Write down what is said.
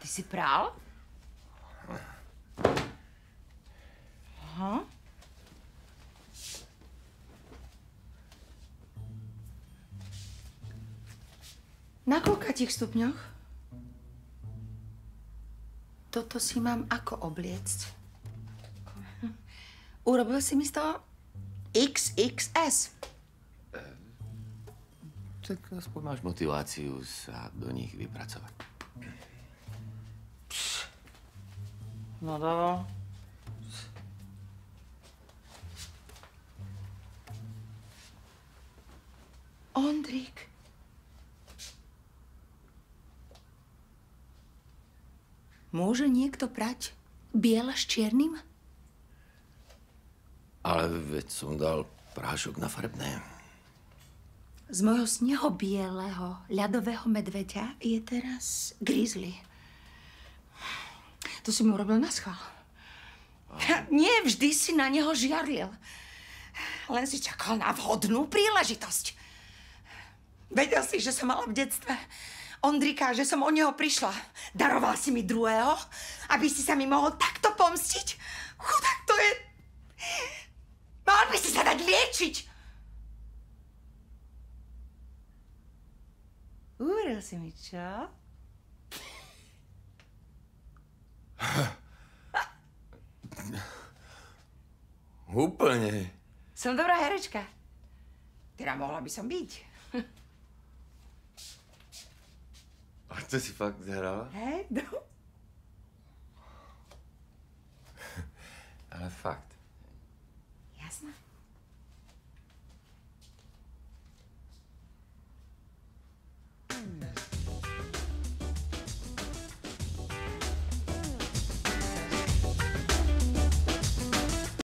Ty si prál? Aha. Na koľkatých stupňoch? Toto si mám ako obliecť? Urobil si mi z toho XXS. Tak aspoň máš motiváciu sa do nich vypracovať. No do. Ondrik. Môže niekto prať biele s čiernym? Ale veď som dal prášok na farbné. Z mojho snehobieleho ľadového medveďa je teraz grizzly. To si mu urobil na schvál. Nie vždy si na neho žiarlil. Len si čakal na vhodnú príležitosť. Vedel si, že som mala v detstve Ondrika, že som o neho prišla. Daroval si mi druhého, aby si sa mi mohol takto pomstiť. Chudák, to je... Mal by si sa dať liečiť. Uveril si mi, čo? Úplne. Som dobrá herečka. Teda mohla by som byť. A to si fakt zahrala? Hej, no. Ale fakt.